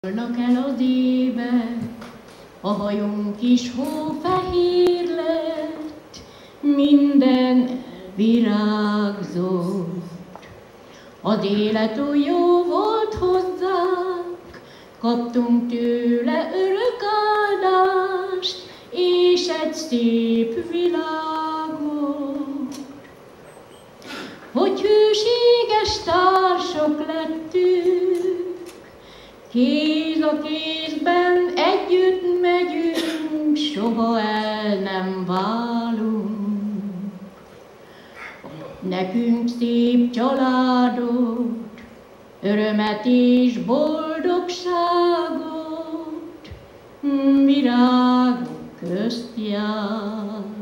Szállnak el az éve, a hajunk is hófehér lett, minden virágzott. Az élet jó volt hozzánk, kaptunk tőle örök áldást, és egy szép világot. Hogy hűséges társok lettünk, Kéz a kézben együtt megyünk, soha el nem válunk. Nekünk szép családot, örömet és boldogságot, virágok közt jártunk.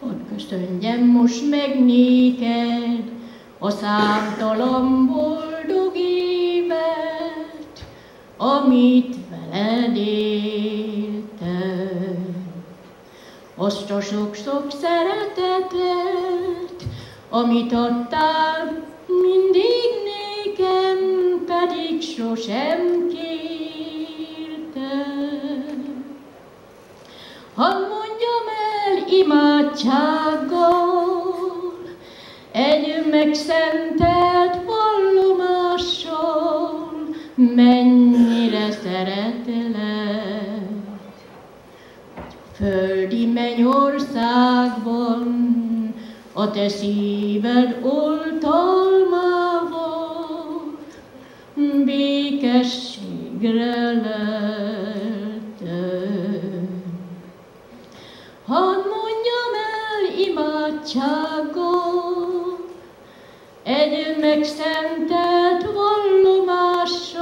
Hadd köszönjem most meg néked a számtalan boldog évet, amit veled éltem. Azt a sok-sok szeretetet, amit adtál mindig nékem, pedig sosem kértem. Ha mondjam el imádsággal, egy megszentelt mennyire szeretlek. Földi mennyországban a te szíved oltalmával békességre leltem. Hadd mondjam el imádsággal, egy megszentelt vallomással,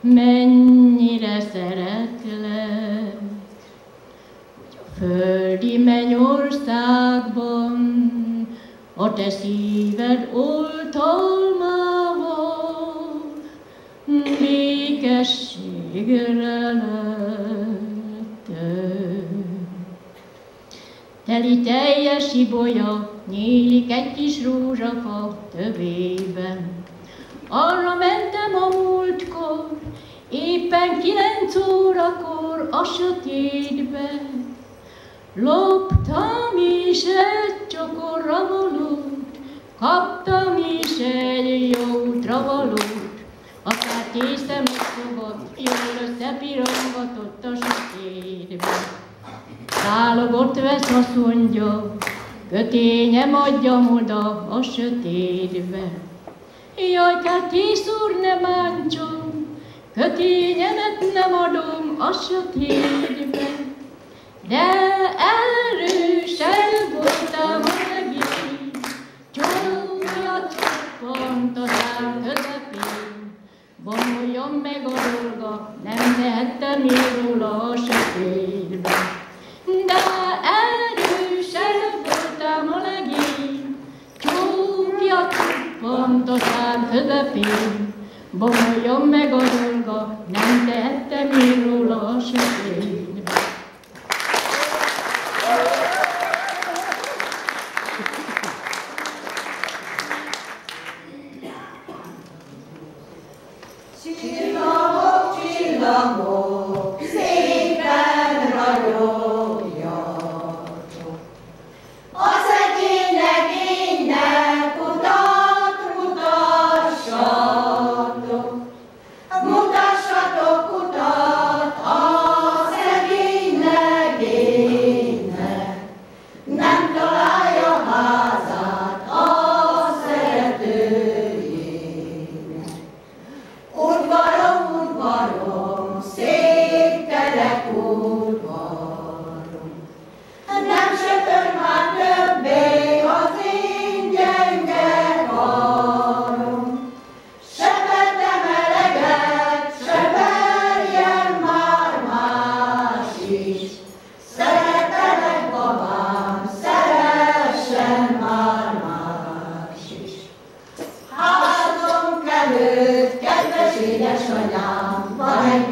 mennyire szeretlek, hogy a földi mennyországban a te szíved oltalmával békességre lettem. Teli teljes ibolya, nyílik egy kis rózsafa tövében. Arra mentem a múltkor, éppen kilenc órakor a sötétbe. Loptam is egy csokor ravalót, kaptam is egy jó travalót. Akár készem fogott, jól összepirongatott a sötétbe. Szálogott vesz azt mondja, kötényem adjam oda a sötétbe. Jaj, kertész úr, ne bántson, kötényemet nem adom a sötétbe. De erősen voltam megint, csókjat pont a szám közepén. Vonuljon meg a dolga, nem tehettem én róla a sötétbe. De erősen voltam a legény, csókjat pont a közepén. Bomoljon meg a dolga, nem tehettem én róla a sötétbe.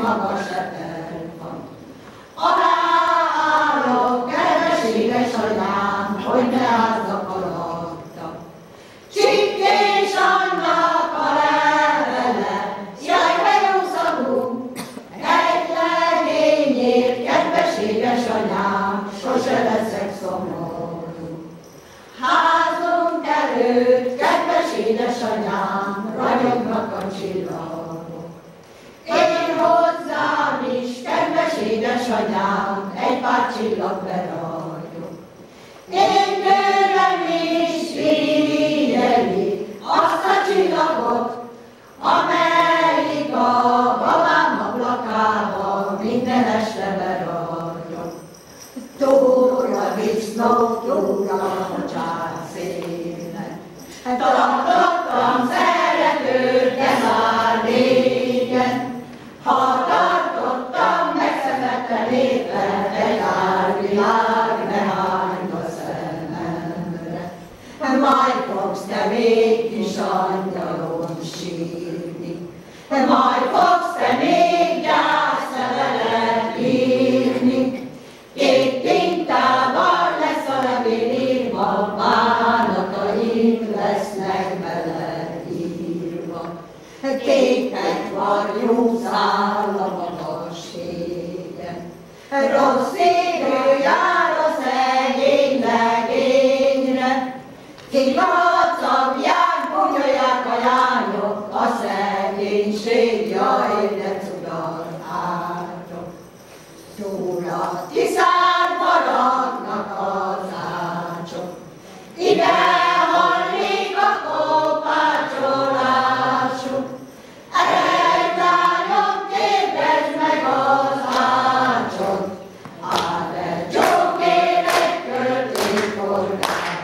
magas letelünk van. Aláállok, kereséges anyám, hogy ne ázzak alatta. Csikkés anynak a levele, jaj, de jó szagú, egy legényért, kedveséges anyám, sose leszek szomorú. Házunk előtt, kedves édesanyám, ragyognak a csillag. édesanyám, egy pár csillag beragyog. Én tőlem is figyeli azt a csillagot, amelyik a babám ablakában minden este beragyog. Tóra disznó, tóra császének, te majd fogsz te még gyászevelet írni. Két tintával lesz a levél írva, bánataink lesznek beleírva. Képek vagy jó szállat, Obrigada.